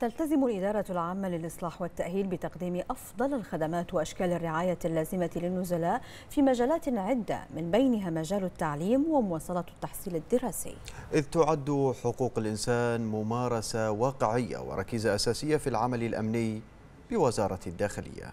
تلتزم الإدارة العامة للإصلاح والتأهيل بتقديم أفضل الخدمات وأشكال الرعاية اللازمة للنزلاء في مجالات عدة من بينها مجال التعليم ومواصلة التحصيل الدراسي. إذ تعد حقوق الإنسان ممارسة واقعية وركيزة أساسية في العمل الأمني بوزارة الداخلية.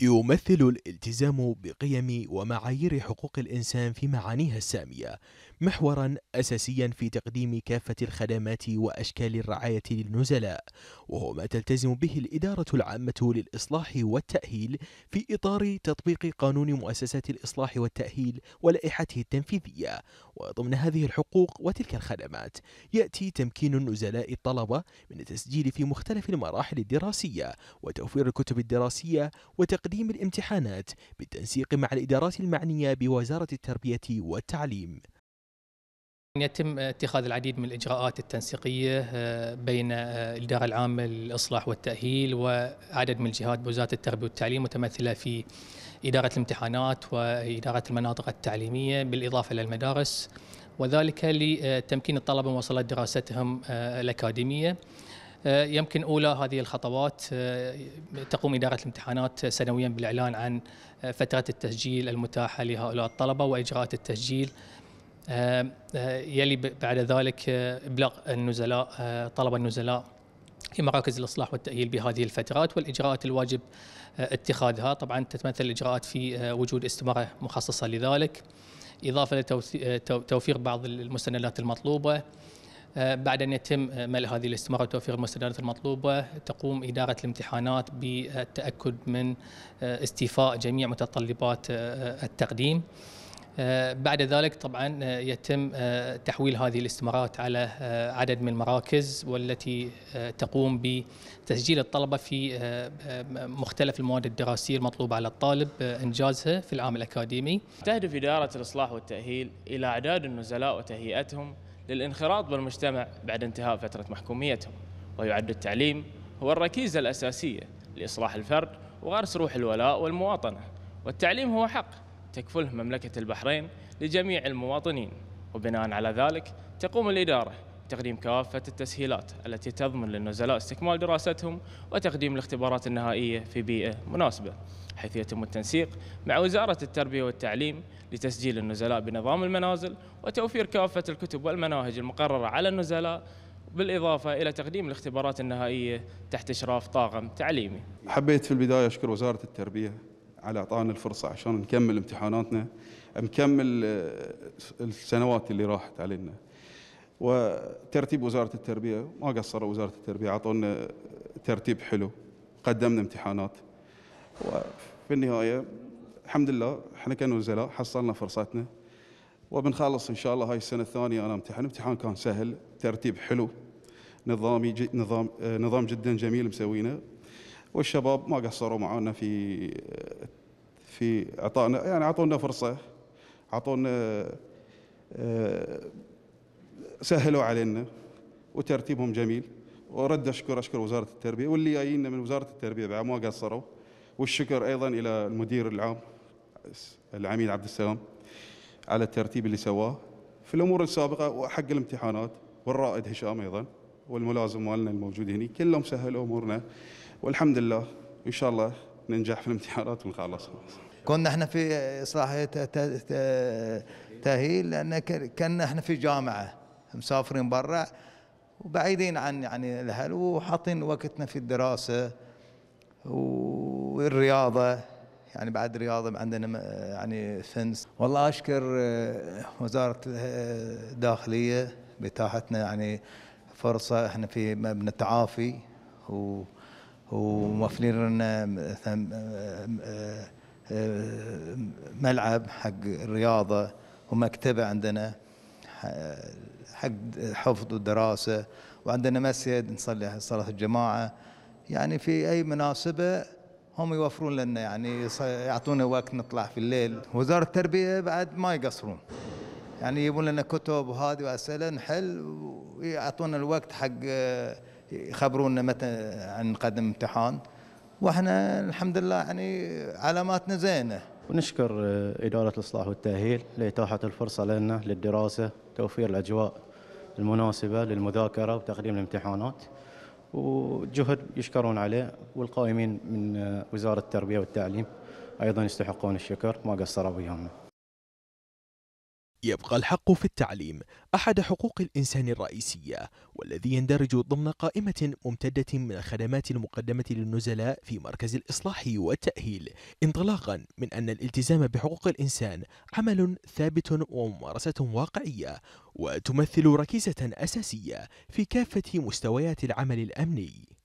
يمثل الالتزام بقيم ومعايير حقوق الإنسان في معانيها السامية محورا أساسيا في تقديم كافة الخدمات وأشكال الرعاية للنزلاء وهو ما تلتزم به الإدارة العامة للإصلاح والتأهيل في إطار تطبيق قانون مؤسسات الإصلاح والتأهيل ولائحته التنفيذية. وضمن هذه الحقوق وتلك الخدمات يأتي تمكين النزلاء الطلبة من التسجيل في مختلف المراحل الدراسية وتوفير الكتب الدراسية وتقديم الامتحانات بالتنسيق مع الإدارات المعنية بوزارة التربية والتعليم. يتم اتخاذ العديد من الإجراءات التنسيقية آه، بين آه، الإدارة العامة للإصلاح والتأهيل وعدد من الجهات بوزارة التربية والتعليم متمثلة في إدارة الامتحانات وإدارة المناطق التعليمية بالإضافة إلى المدارس وذلك لتمكين الطلبة مواصلة دراستهم آه، الأكاديمية. يمكن أولى هذه الخطوات تقوم إدارة الامتحانات سنويا بالإعلان عن فترة التسجيل المتاحة لهؤلاء الطلبة وإجراءات التسجيل. يلي بعد ذلك آه، إبلاغ النزلاء طلب النزلاء في مراكز الإصلاح والتأهيل بهذه الفترات والإجراءات الواجب اتخاذها. طبعا تتمثل الإجراءات في وجود استمارة مخصصة لذلك. إضافة لتوفير بعض المستندات المطلوبة. بعد أن يتم ملء هذه الاستمارة وتوفير المستندات المطلوبة تقوم إدارة الامتحانات بالتأكد من استيفاء جميع متطلبات التقديم آه، بعد ذلك طبعا آه، يتم آه، تحويل هذه الاستمارات على عدد من المراكز والتي تقوم بتسجيل الطلبة في مختلف المواد الدراسية المطلوبة على الطالب إنجازها في العام الأكاديمي. تهدف إدارة الإصلاح والتأهيل إلى إعداد النزلاء وتهيئتهم للانخراط بالمجتمع بعد انتهاء فترة محكوميتهم. ويعد التعليم هو الركيزة الأساسية لإصلاح الفرد وغرس روح الولاء والمواطنة. والتعليم هو حق تكفله مملكة البحرين لجميع المواطنين. وبناء على ذلك تقوم الإدارة بتقديم كافة التسهيلات التي تضمن للنزلاء استكمال دراستهم وتقديم الاختبارات النهائية في بيئة مناسبة حيث يتم التنسيق مع وزارة التربية والتعليم لتسجيل النزلاء بنظام المنازل وتوفير كافة الكتب والمناهج المقررة على النزلاء بالإضافة إلى تقديم الاختبارات النهائية تحت إشراف طاقم تعليمي. حبيت في البداية أشكر وزارة التربية على أعطانا الفرصة عشان نكمل امتحاناتنا نكمل آه، السنوات اللي راحت علينا. وترتيب وزارة التربية ما قصروا وزارة التربية أعطونا ترتيب حلو قدمنا امتحانات. وفي النهاية الحمد لله إحنا كنزلاء حصلنا فرصتنا. وبنخلص إن شاء الله هاي السنة الثانية أنا امتحن. امتحان كان سهل ترتيب حلو نظامي نظام آه، نظام جدا جميل مسوينه. والشباب ما قصروا معنا في في أعطانا يعني أعطونا فرصة أعطونا آه، سهلوا علينا وترتيبهم جميل. ورد أشكر أشكر وزارة التربية واللي جايين من وزارة التربية بعد ما قصروا. والشكر أيضا إلى المدير العام العميد عبد السلام على الترتيب اللي سواه في الأمور السابقة وحق الامتحانات والرائد هشام أيضا والملازم مالنا الموجود هنا كلهم سهلوا أمورنا. والحمد لله ان شاء الله ننجح في الامتحانات ونخلص كنا إحنا في اصلاحيه تأهيل لأن كنا إحنا في جامعة مسافرين برا وبعيدين عن يعني الأهل وحاطين وقتنا في الدراسة والرياضة. يعني بعد رياضة عندنا يعني فنس. والله أشكر وزارة الداخلية باتاحتنا يعني فرصة إحنا في مبنى التعافي و وموفرين لنا ملعب حق الرياضة ومكتبة عندنا حق حفظ ودراسة وعندنا مسجد نصلي صلاة الجماعة. يعني في أي مناسبة هم يوفرون لنا يعني يعطونا وقت نطلع في الليل. وزارة التربية بعد ما يقصرون. يعني يجيبون لنا كتب وهذه وأسئلة نحل ويعطونا الوقت حق يخبرونا متى عن نقدم امتحان. وإحنا الحمد لله يعني علاماتنا زينة. ونشكر آه، إدارة الإصلاح والتأهيل لإتاحة الفرصة لنا للدراسة توفير الأجواء المناسبة للمذاكرة وتقديم الامتحانات. وجهد يشكرون عليه والقائمين من وزارة التربية والتعليم أيضا يستحقون الشكر. ما قصروا ويانا. يبقى الحق في التعليم أحد حقوق الإنسان الرئيسية والذي يندرج ضمن قائمة ممتدة من الخدمات المقدمة للنزلاء في مركز الإصلاح والتأهيل انطلاقا من أن الالتزام بحقوق الإنسان عمل ثابت وممارسة واقعية وتمثل ركيزة أساسية في كافة مستويات العمل الأمني.